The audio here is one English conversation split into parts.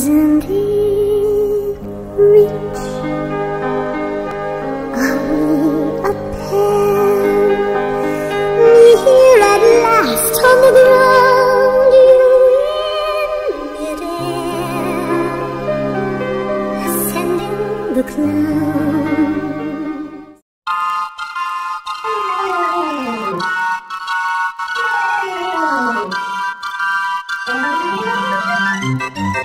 Isn't it rich? We a pair? Here at last on the ground, you in ascending the clouds. Isn't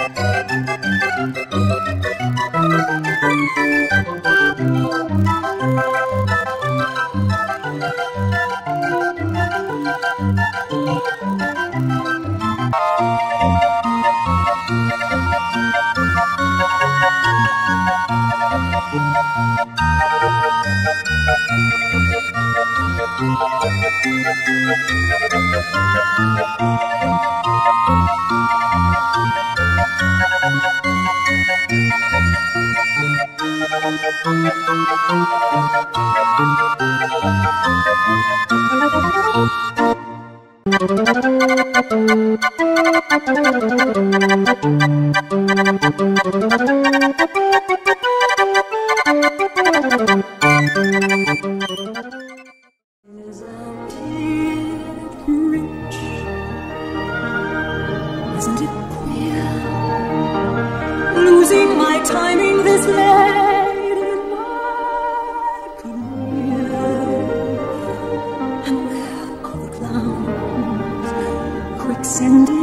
it rich? Isn't it Quicksanding the